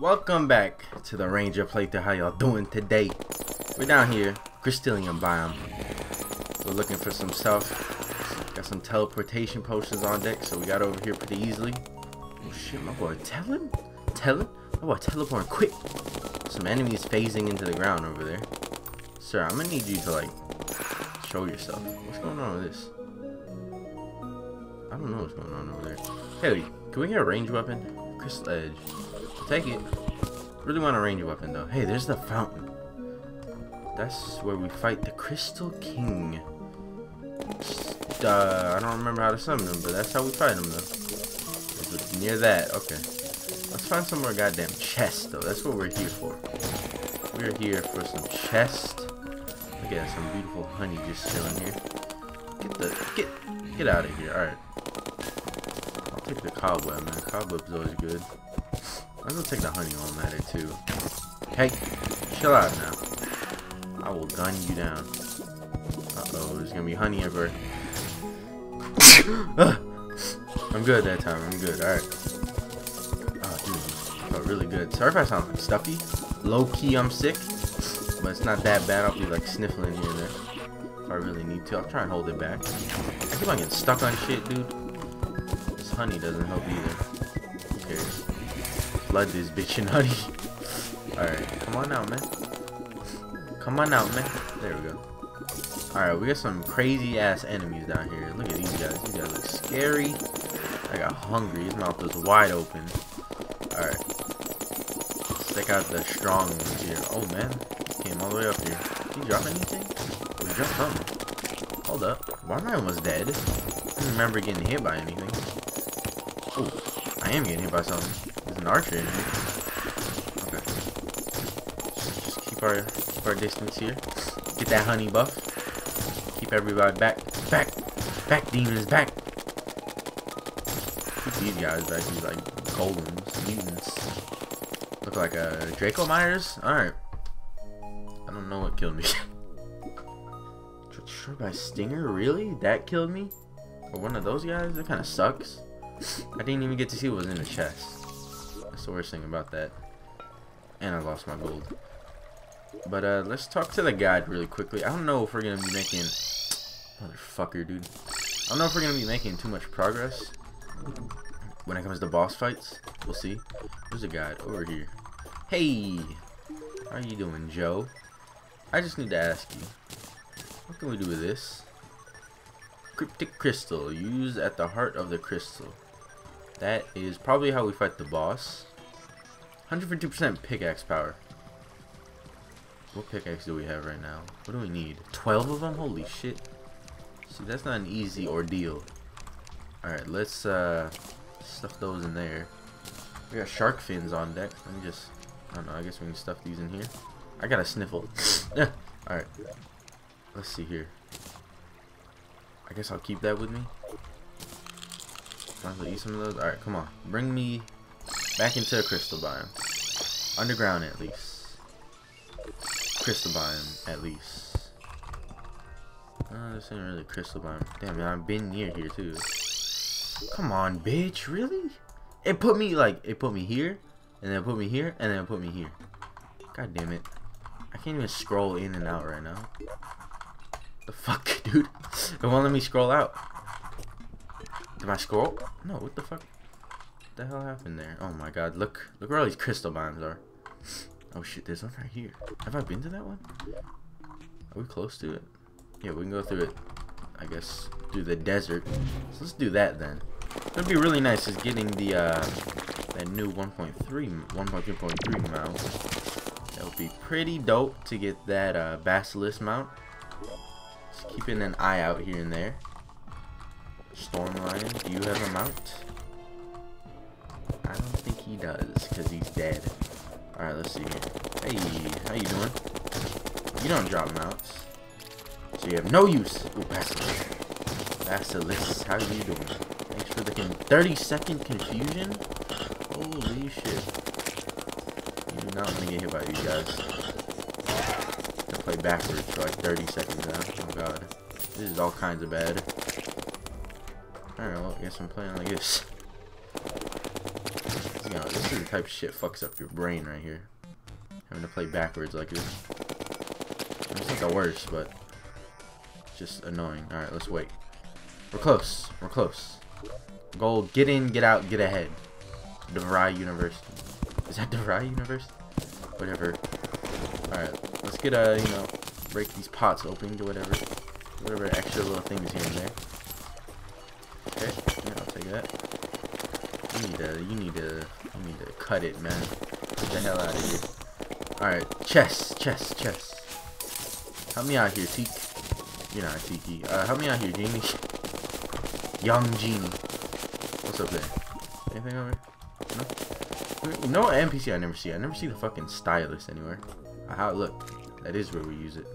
Welcome back to the Ranger playthrough. How y'all doing today? We're down here, Crystillium biome. We're looking for some stuff. Got some teleportation potions on deck, so we got over here pretty easily. Oh shit, my boy, tell him, tell him, my boy, teleporting quick. Some enemies phasing into the ground over there. Sir, I'm gonna need you to like show yourself. What's going on with this? I don't know what's going on over there. Hey, can we get a range weapon? Crystal Edge. Take it. Really want a range weapon though. Hey, there's the fountain. That's where we fight the Crystal King. Uh, I don't remember how to summon him, but that's how we fight him though. Near that. Okay. Let's find some more goddamn chest though. That's what we're here for. We're here for some chest. Look at some beautiful honey just chilling here. Get the get get out of here. All right. I'll take the cobweb, man. Cobweb's always good. I'm gonna take the honey while I'm at it too. Hey, chill out now. I will gun you down. Uh oh, there's gonna be honey everywhere. I'm good that time. I'm good. All right. Oh, dude, felt really good. Sorry if I sound like stuffy. Low key, I'm sick, but it's not that bad. I'll be like sniffling here and there if I really need to. I'll try and hold it back. I keep on getting stuck on shit, dude. This honey doesn't help either. Flood this bitch in honey. Alright, come on out, man. Come on out, man. There we go. Alright, we got some crazy ass enemies down here. Look at these guys. These guys look scary. I got hungry. His mouth is wide open. Alright. Check out the strong ones here. Oh man. Came all the way up here. Did he drop anything? He dropped something. Hold up. Why almost dead? I don't remember getting hit by anything. Oh, I am getting hit by something an archer. Okay. Just keep our keep our distance here. Get that honey buff. Keep everybody back. Back! Back demons back! Keep these guys back, these like golems, mutants. Look like a uh, Draco Myers? Alright. I don't know what killed me. Destroyed by Stinger? Really? That killed me? Or one of those guys? That kinda sucks. I didn't even get to see what was in the chest. That's the worst thing about that. And I lost my gold. But uh, let's talk to the guide really quickly. I don't know if we're going to be making... Motherfucker, dude. I don't know if we're going to be making too much progress when it comes to boss fights. We'll see. There's a guide over here. Hey! How you doing, Joe? I just need to ask you. What can we do with this? Cryptic crystal. Used at the heart of the crystal. That is probably how we fight the boss. 150% pickaxe power. What pickaxe do we have right now? What do we need? 12 of them? Holy shit. See, that's not an easy ordeal. Alright, let's uh, stuff those in there. We got shark fins on deck. Let me just, I don't know, I guess we can stuff these in here. I got a sniffle. Alright. Let's see here. I guess I'll keep that with me. Might as well eat some of those. Alright, come on. Bring me Back into a crystal biome. Underground at least. Crystal biome at least. Oh, this ain't really crystal biome. Damn, man, I've been near here too. Come on, bitch, really? It put me like it put me here, and then it put me here, and then it put me here. God damn it. I can't even scroll in and out right now. The fuck, dude? It won't let me scroll out. Did I scroll? No, what the fuck? What the hell happened there? Oh my god, look look where all these crystal bombs are. Oh shit, there's one right here. Have I been to that one? Are we close to it? Yeah, we can go through it, I guess, through the desert. So let's do that then. That'd be really nice is getting the, uh, that new 1.3, 1.3.3 mount. That would be pretty dope to get that, uh, Basilisk mount. Just keeping an eye out here and there. Storm Lion, do you have a mount? I don't think he does, because he's dead. Alright, let's see. Hey, how you doing? You don't drop mounts. So you have no use. Ooh, Basilisk. Basilisk, how you doing? Thanks for the 30 second confusion? Holy shit. You do not want to get hit by these guys. I play backwards for like 30 seconds now. Oh god. This is all kinds of bad. Alright, well, I guess I'm playing like this You know, this is the type of shit fucks up your brain right here. Having to play backwards like this. It's not the worst, but just annoying. Alright, let's wait. We're close. We're close. Goal, get in, get out, get ahead. DeVry University. Is that DeVry University? Whatever. Alright, let's get a, you know, break these pots open, do whatever. Whatever extra little things here and there. That. You need to, you need to, you need to cut it, man. Get the hell out of here. Alright, chess, chess, chess. Help me out here, Teak. You're not Tiki. Uh, help me out here, Genie. Young Genie. What's up there? Anything over No? You know what NPC I never see? I never see the fucking stylist anywhere. How look. That is where we use it.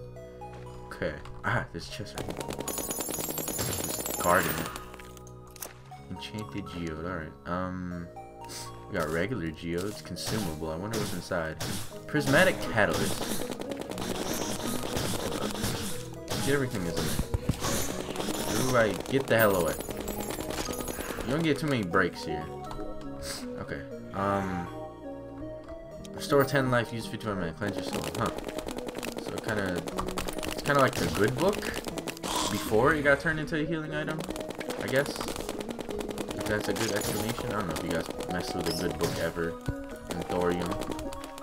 Okay. Ah, a chest right here. Just guarding it. Enchanted geode. Alright. Um we got regular geodes, consumable. I wonder what's inside. Prismatic catalyst. Get everything is in there. Everybody, get the hell away. You don't get too many breaks here. Okay. Um. Restore 10 life, use 51 minutes, cleanse your soul. Huh. So kind of, it's kind of like the good book before it got turned into a healing item, I guess. That's a good explanation. I don't know if you guys messed with a good book ever in Thorium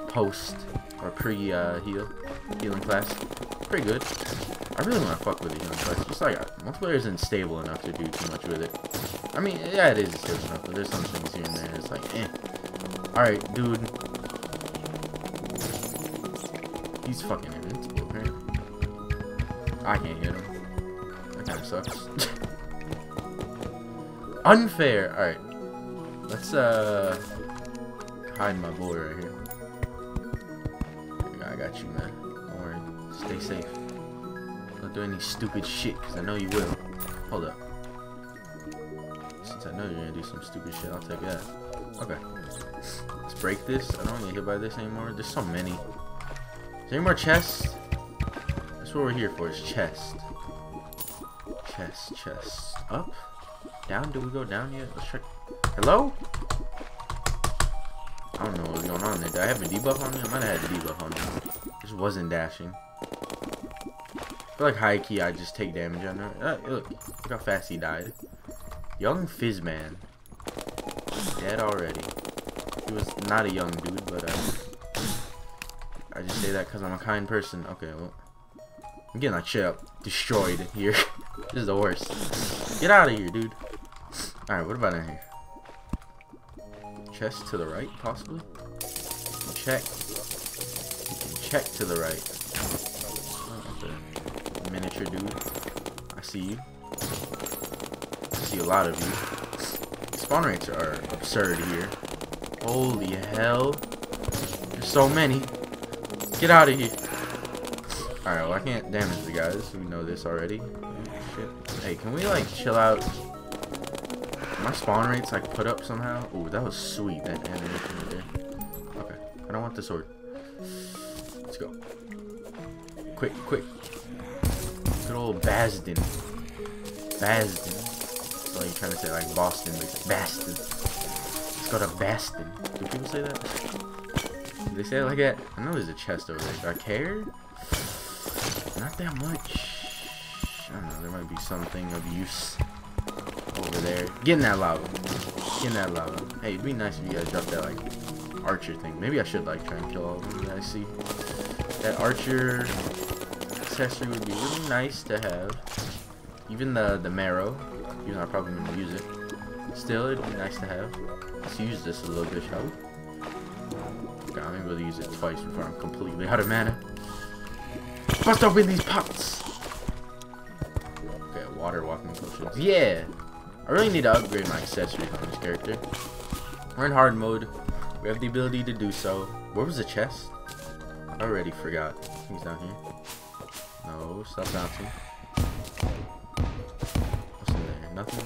post or pre uh, heal healing class. Pretty good. I really want to fuck with the healing class. Just like multiplayer isn't stable enough to do too much with it. I mean, yeah, it is stable enough, but there's some things here and there. It's like, eh. All right, dude. He's fucking invincible, apparently. I can't hit him. That kind of sucks. Unfair. All right. Let's uh hide my boy right here. I got you, man. Don't worry. Stay safe. Don't do any stupid shit, because I know you will. Hold up. Since I know you're gonna do some stupid shit, I'll take that. Okay. Let's break this. I don't want to get hit by this anymore. There's so many. Is there any more chests? That's what we're here for, is chest. Chest, chest. Up? Down? Did we go down yet? Let's check. Hello? I don't know what's going on there. Did I have a debuff on me? I might have had a debuff on me. Just wasn't dashing. I feel like high key I just take damage on her. Uh, look, look how fast he died. Young Fizzman. Dead already. He was not a young dude, but uh, I just say that because I'm a kind person. Okay, well, I'm getting like shit up, destroyed here. this is the worst. Get out of here, dude. All right, what about in here? Chest to the right, possibly. Check. You can check to the right. Oh, miniature dude. I see you. I see a lot of you. Spawn rates are absurd here. Holy hell. There's so many. Get out of here. Alright, well I can't damage the guys. We know this already. Shit. Hey, can we like chill out? My spawn rates like put up somehow? Ooh, that was sweet, that animation right there. Okay, I don't want the sword. Let's go. Quick, quick. Good old Basden. Basden. That's all you're trying to say, like Boston, but it's Baston. Let's go to Baston. Do people say that? Do they say it like that? I know there's a chest over there. Do I care? Not that much. I don't know, there might be something of use over there. Get in that lava. Get in that lava. Hey, it'd be nice if you guys dropped that, like, archer thing. Maybe I should, like, try and kill all of. You guys see? That archer accessory would be really nice to have. Even the, the marrow. Even though I'm probably to use it. Still, it'd be nice to have. Let's use this a little bit, shall we? Okay, I'm able to use it twice before I'm completely out of mana. Bust open these pots! Okay, water walking potions. Yeah! I really need to upgrade my accessories on this character. We're in hard mode. We have the ability to do so. Where was the chest? I already forgot. He's down here. No, stop bouncing. What's in there? Nothing?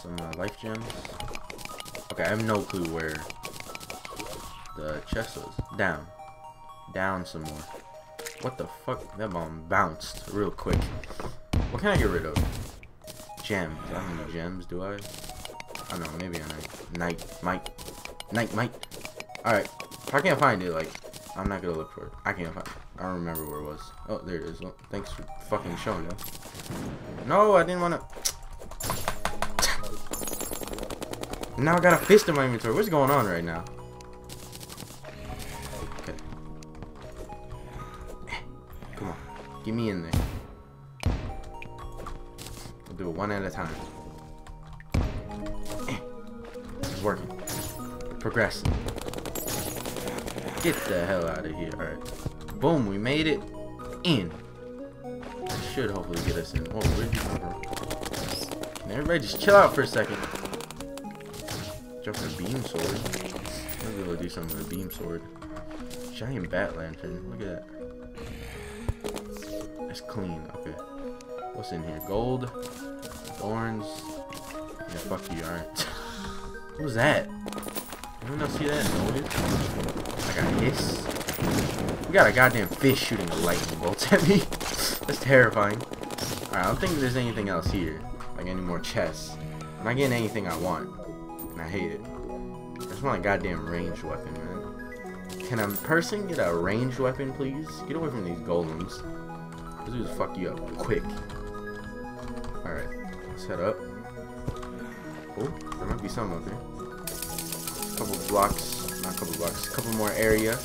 Some uh, life gems. Okay, I have no clue where the chest was. Down. Down some more. What the fuck? That bomb bounced real quick. What can I get rid of? Gems. I don't need gems, do I? Oh, I don't know, maybe I might. Night might. Night, Mike. Alright. If I can't find it, like, I'm not gonna look for it. I can't find it. I don't remember where it was. Oh, there it is. Well, thanks for fucking showing me. No, I didn't want to... Now I got a fist in my inventory. What's going on right now? Okay. Eh, come on. Get me in there. One at a time. Eh. It's working. Progressing. Get the hell out of here. Alright. Boom, we made it in. should hopefully get us in. Oh, where'd you come from? Can everybody just chill out for a second? Jump a beam sword. Maybe we'll do something with a beam sword. Giant bat lantern. Look at that. That's clean. Okay. What's in here? Gold. Thorns. Yeah, fuck you, alright. what was that? Anyone else see that noise? I got hiss. We got a goddamn fish shooting lightning bolts at me. That's terrifying. Alright, I don't think there's anything else here. Like any more chests. I'm not getting anything I want. And I hate it. I just want a goddamn ranged weapon, man. Can a person get a ranged weapon, please? Get away from these golems. These dudes fuck you up quick. Head up. Oh, there might be some up there couple blocks, not a couple blocks, a couple more area.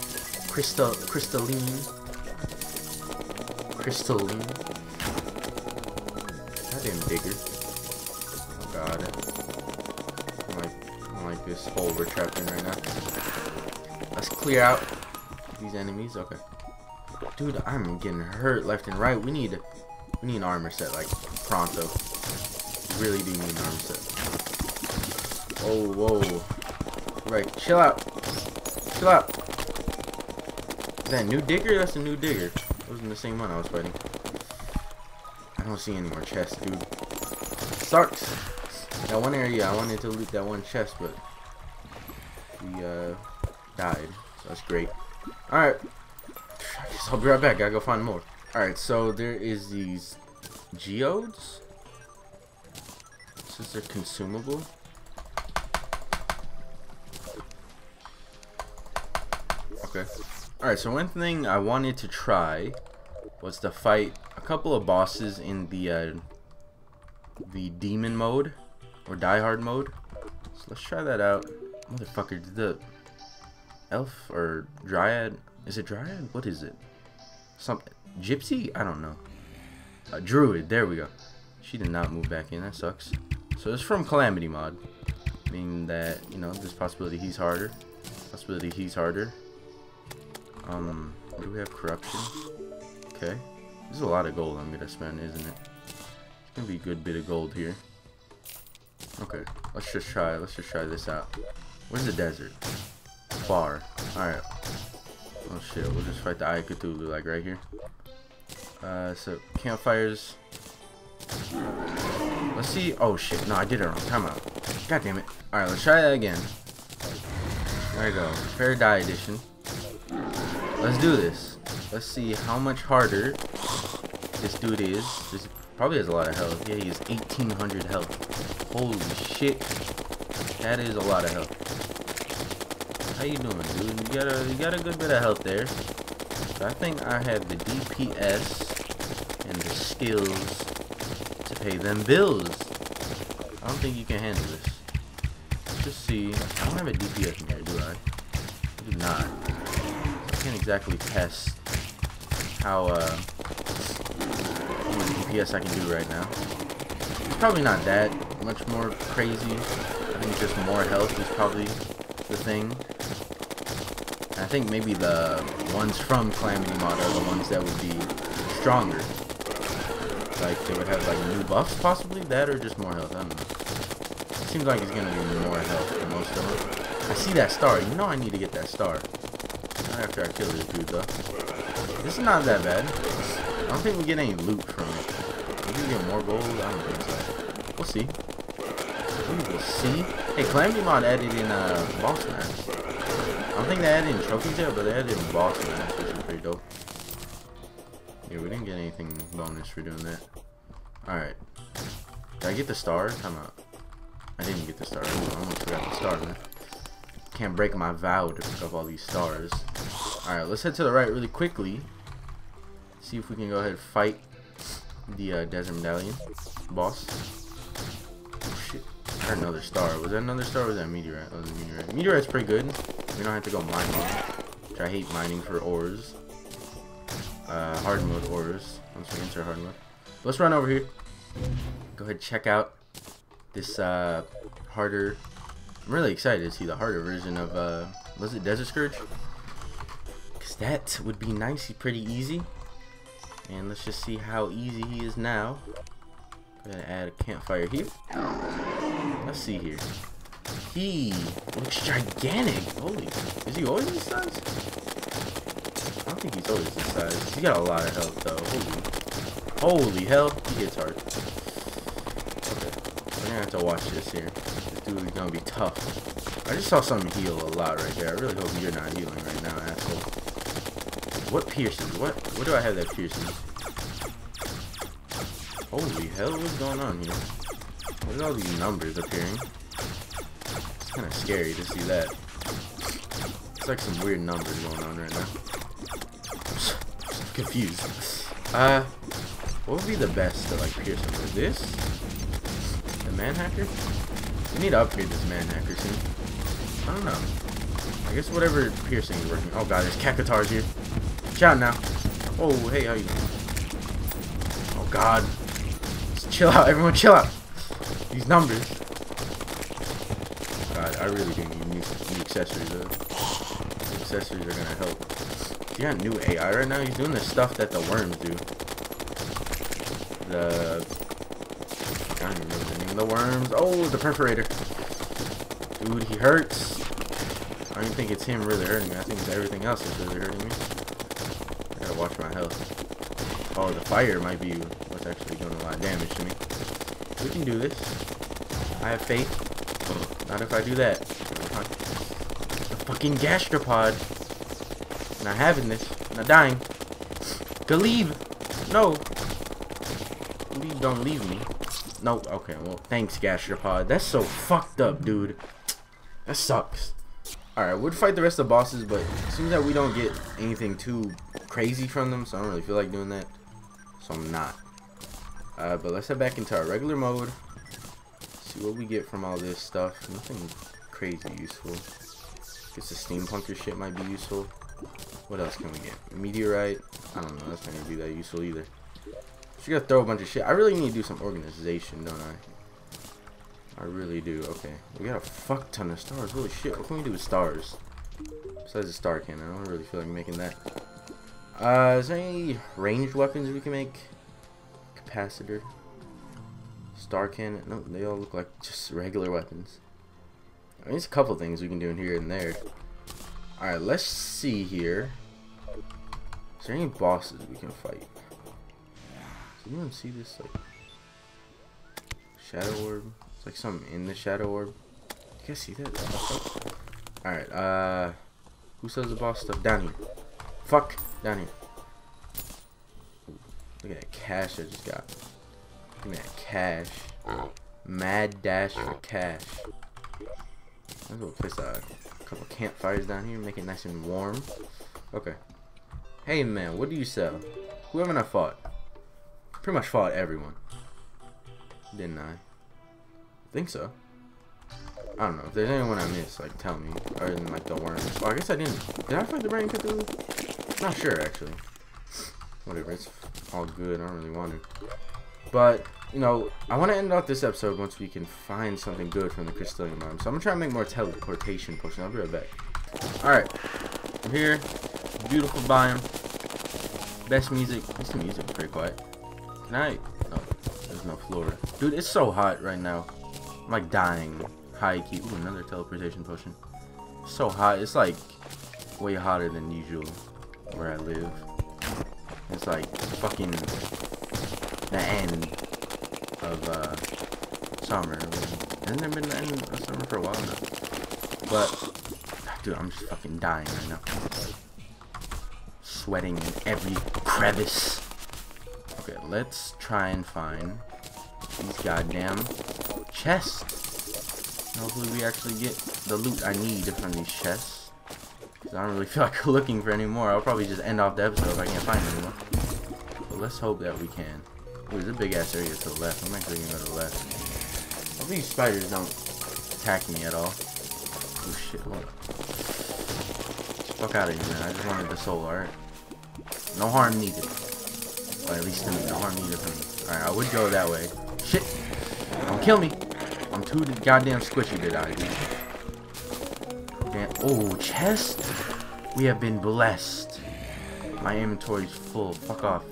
Crystal, crystalline, crystalline. Goddamn digger. Oh god. I like, I like this hole we're trapped in right now. Let's clear out these enemies. Okay. Dude, I'm getting hurt left and right. We need, we need an armor set like pronto. Really do need an armor set. Oh, whoa. Right, chill out. Chill out. Is that a new digger? That's a new digger. It wasn't the same one I was fighting. I don't see any more chests, dude. Sucks. That one area, I wanted to loot that one chest, but we uh, died. So that's great. Alright. I'll be right back. I Gotta go find more. Alright, so there is these geodes. Is their consumable. Okay. Alright, so one thing I wanted to try was to fight a couple of bosses in the uh, the demon mode or diehard mode. So let's try that out. Motherfucker, did the elf or dryad? Is it dryad? What is it? Some gypsy? I don't know. A druid. There we go. She did not move back in. That sucks. So it's from Calamity mod, meaning that you know there's possibility he's harder. Possibility he's harder. Um, do we have corruption? Okay. This is a lot of gold I'm gonna spend, isn't it? It's gonna be a good bit of gold here. Okay, let's just try, let's just try this out. Where's the desert? Far. Alright. Oh shit, we'll just fight the Eye Cthulhu, like right here. Uh, so, campfires. Let's see. Oh shit, no, I did it wrong. Time out. God damn it. Alright, let's try that again. There you go. Fair Die Edition. Let's do this. Let's see how much harder this dude is. This probably has a lot of health. Yeah, he has 1800 health. Holy shit. That is a lot of health. How you doing, dude? You got a you got a good bit of health there. So I think I have the DPS and the skills pay them bills. I don't think you can handle this. Let's just see. I don't have a DPS in here, do I? I do not I can't exactly test how uh, much DPS I can do right now. It's probably not that much more crazy. I think just more health is probably the thing. And I think maybe the ones from Calamity Mod are the ones that would be stronger. Like they would have like new buffs possibly, that or just more health, I don't know. It seems like it's gonna be more health for most of them. I see that star, you know I need to get that star. Not after I kill this dude, though. This is not that bad. I don't think we get any loot from it. Maybe we get more gold? I don't think so. We'll see. We will see. Hey, Calamity Mod added in uh, boss match. I don't think they added in trophies yet, but they added in boss match, which is pretty dope. Yeah, we didn't get anything bonus for doing that. Alright. Did I get the star? Come out. I didn't get the star. I almost forgot the star, man. can't break my vow to pick up all these stars. Alright, let's head to the right really quickly. See if we can go ahead and fight the uh, Desert Medallion boss. Oh, shit. I heard another star. Was that another star was that meteorite? Oh, was a meteorite. Meteorite's pretty good. We don't have to go mining. Which I hate mining for ores. Uh, hard mode ores. Once we enter hard mode. Let's run over here. Go ahead check out this uh, harder. I'm really excited to see the harder version of, uh, was it Desert Scourge? Because that would be nice, pretty easy. And let's just see how easy he is now. Gonna add a campfire here. Let's see here. He looks gigantic. Holy, is he always this size? Think he's always this size. He's got a lot of health though. Holy, holy hell, he hits hard. Okay, we're gonna have to watch this here. This dude is gonna be tough. I just saw something heal a lot right there. I really hope you're not healing right now, asshole. What pierces? What? What do I have that pierces? Holy hell, what's going on here? At all these numbers appearing. It's kind of scary to see that. It's like some weird numbers going on right now. Confused. Uh, what would be the best to like pierce him this? The manhacker? We need to upgrade this manhacker soon. I don't know. I guess whatever piercing is working. Oh god, there's Cacatars here. Shout now. Oh, hey, how you doing? Oh god. Just chill out, everyone chill out. These numbers. God, I really do need new, new accessories though. These accessories are gonna help. He got new AI right now. He's doing the stuff that the worms do. The I don't even remember the name of the worms. Oh, the perforator. Dude, he hurts. I don't think it's him really hurting me. I think it's everything else that's really hurting me. I gotta watch my health. Oh, the fire might be what's actually doing a lot of damage to me. We can do this. I have faith. Not if I do that. The fucking gastropod. Not having this. Not dying. Galeeb! No! Galeeb, don't leave me. No, okay, well, thanks, gastropod. That's so fucked up, dude. That sucks. Alright, we'll fight the rest of the bosses, but it seems that we don't get anything too crazy from them, so I don't really feel like doing that. So I'm not. Uh, but let's head back into our regular mode. See what we get from all this stuff. Nothing crazy useful. Guess the steampunker shit might be useful. What else can we get? Meteorite. I don't know. That's not gonna be that useful either. Just gotta throw a bunch of shit. I really need to do some organization, don't I? I really do. Okay. We got a fuck ton of stars. Holy shit. What can we do with stars? Besides the star cannon. I don't really feel like making that. Uh, is there any ranged weapons we can make? Capacitor. Star cannon. No, they all look like just regular weapons. I mean, there's a couple things we can do in here and there. Alright, let's see here. Is there any bosses we can fight? Does anyone see this, like, shadow orb? It's like something in the shadow orb. You guys see that? Alright, uh, who sells the boss stuff? Down here. Fuck, down here. Look at that cash I just got. Look at that cash. Mad dash for cash. Let's go place a couple campfires down here, make it nice and warm. Okay. Hey man, what do you sell? Who haven't I fought? Pretty much fought everyone. Didn't I? Think so. I don't know. If there's anyone I missed, like tell me. Than like the worms. Oh, I guess I didn't. Did I fight the Brain Cthulhu? Not sure actually. Whatever, it's all good. I don't really want to. But you know, I want to end off this episode once we can find something good from the Crystalline Biome. So I'm going to try to make more teleportation potions. I'll be right back. Alright. I'm here. Beautiful biome. Best music. This music is pretty quiet. Can I? No. There's no floor. Dude, it's so hot right now. I'm like dying. High key. Ooh, another teleportation potion. so hot. It's like way hotter than usual where I live. It's like fucking the end of uh, summer. Hasn't there been the end of summer for a while now? But, dude, I'm just fucking dying right now. Sweating in every crevice. Okay, let's try and find these goddamn chests. Hopefully we actually get the loot I need from these chests. Cause I don't really feel like looking for any more. I'll probably just end off the episode if I can't find any more. But let's hope that we can. Ooh, there's a big ass area to the left. I'm actually gonna go to the left. Hope these spiders don't attack me at all. Oh shit, look. Fuck out of here, man. I just wanted the soul, alright? No harm needed. Or at least to me, no harm needed for me. Alright, I would go that way. Shit! Don't kill me! I'm too goddamn squishy to die, dude. Damn. Oh, chest? We have been blessed. My inventory's full. Fuck off.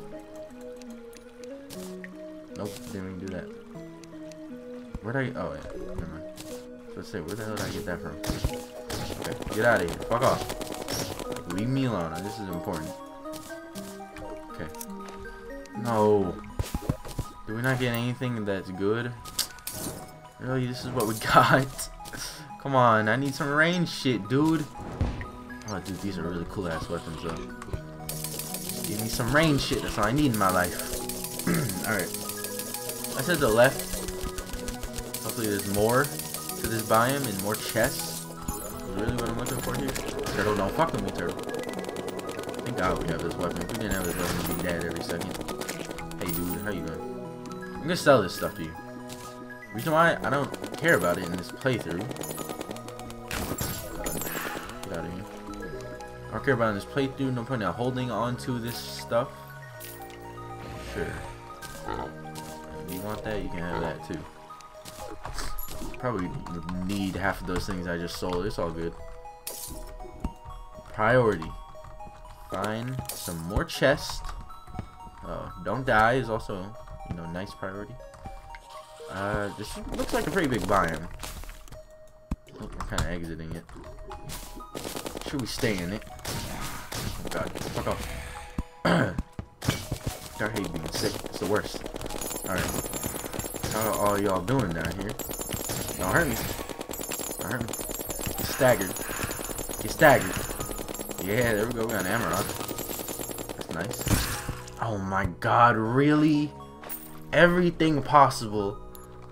Nope, didn't even do that. Where'd I... Oh, yeah. Never mind. Let's say, where the hell did I get that from? Okay, get out of here. Fuck off. Leave me alone. This is important. Okay. No. Do we not get anything that's good? Really, this is what we got? Come on, I need some range shit, dude. Oh, dude, these are really cool ass weapons, though. Give me some range shit. That's all I need in my life. Alright. I said the left. Hopefully there's more to this biome and more chests. Really what I'm looking for here? Turtle, don't fuck with me, Turtle. Thank God we have this weapon. If we didn't have this weapon, we'd be dead every second. Hey, dude, how you doing? I'm gonna sell this stuff to you. Reason why I don't care about it in this playthrough. Get out of here. I don't care about it in this playthrough. No point in holding on to this stuff. Sure. Want that, you can have that too. Probably need half of those things I just sold. It's all good. Priority. Find some more chests. Uh, don't die is also, you know, nice priority. Uh, this looks like a pretty big biome. Oh, we're kind of exiting it. Should we stay in it? Oh god, fuck off. I hate being sick. It's the worst. Alright. How are all y'all doing down here? Don't hurt me. Don't hurt me. Get staggered. Get staggered. Yeah, there we go. We got an Amarok. That's nice. Oh my god, really? Everything possible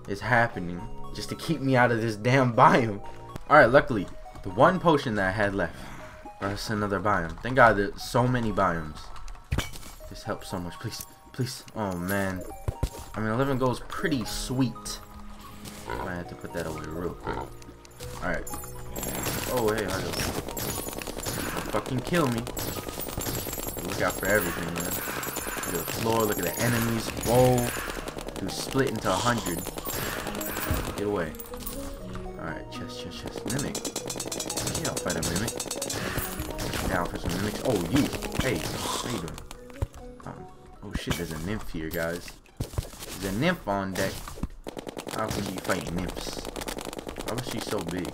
is happening just to keep me out of this damn biome. Alright, luckily, the one potion that I had left. That's another biome. Thank god there's so many biomes. This helps so much. Please, please. Oh man. I mean, 11 gold is pretty sweet. I had to put that away real quick. Alright. Oh, hey, I Don't fucking kill me. Look out for everything, man. Look at the floor, look at the enemies. Whoa. Dude, split into a hundred. Get away. Alright, chest, chest, chest. Mimic. Yeah, I'll fight a mimic. Down for some mimics. Oh, you. Hey, how you doing? Um, oh shit, there's a nymph here, guys. A nymph on deck. How can you fight nymphs? Why was she so big?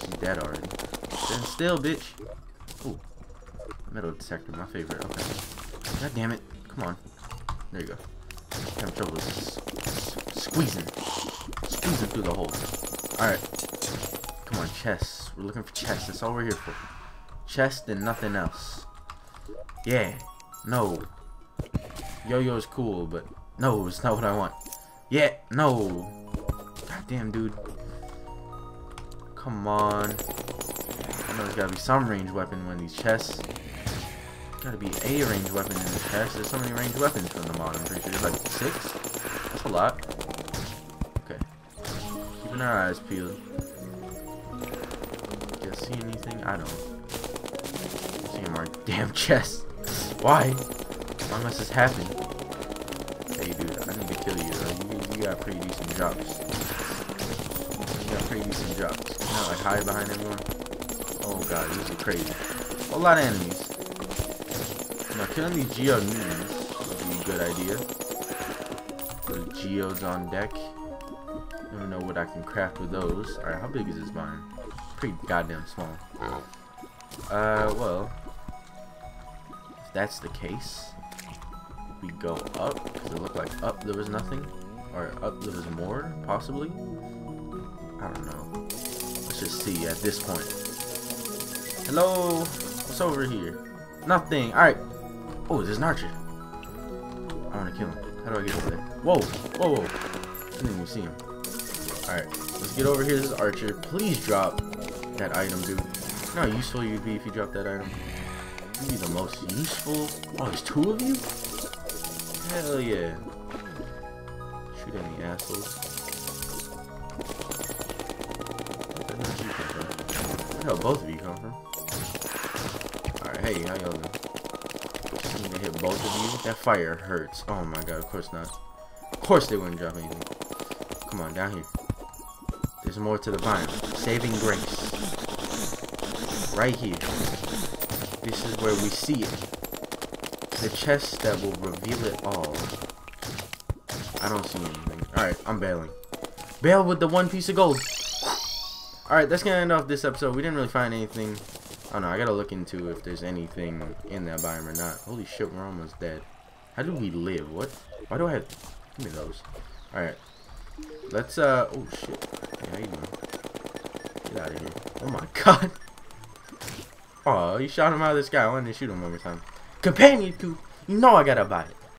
She's dead already. Then still, bitch. Ooh. Metal detector, my favorite. Okay. God damn it. Come on. There you go. Having trouble squeezing. Squeezing through the hole. Alright. Come on, chests. We're looking for chests. That's all we're here for. Chest and nothing else. Yeah. No. Yo-yo is cool, but no, it's not what I want. Yeah, no. God damn, dude. Come on. I know there's gotta be some range weapon when these chests. Gotta be a range weapon in this chest. There's so many range weapons from the mod, I'm pretty sure. There's like six? That's a lot. Okay. Keeping our eyes peeled. Do see anything? I don't. See more damn chest. Why? Why must this happen? Got pretty decent drops. Got pretty decent drops. You know, like hide behind everyone. Oh god, this is crazy. A lot of enemies. Now killing these Geo mutants would be a good idea. Those Geodes on deck. I don't know what I can craft with those. Alright, how big is this mine? Pretty goddamn small. Uh, well. If that's the case, we go up, because it looked like up there was nothing. Or up there more, possibly. I don't know. Let's just see at this point. Hello? What's over here? Nothing. Alright. Oh, there's an archer. I want to kill him. How do I get over there? Whoa. Whoa, whoa. I didn't even see him. Alright. Let's get over here. This is Archer. Please drop that item, dude. You know how useful you'd be if you dropped that item? You'd be the most useful. Oh, there's two of you? Hell yeah. Shoot at me, assholes. Where you come from? Where the hell both of you come from? Alright, hey, how y'all doing? Need to hit both of you. That fire hurts. Oh my god, of course not. Of course they wouldn't drop anything. Come on, down here. There's more to the vine. Saving grace. Right here. This is where we see it. The chest that will reveal it all. I don't see anything. Alright, I'm bailing. Bail with the one piece of gold. Alright, that's gonna end off this episode. We didn't really find anything. Oh no, I gotta look into if there's anything in that biome or not. Holy shit, we're almost dead. How do we live? What? Why do I have... Give me those. Alright. Let's, uh... Oh, shit. Hey, how? Get out of here. Oh my god. Oh, you shot him out of the sky. I wanted to shoot him one more time. Companion coup. You know I gotta buy it.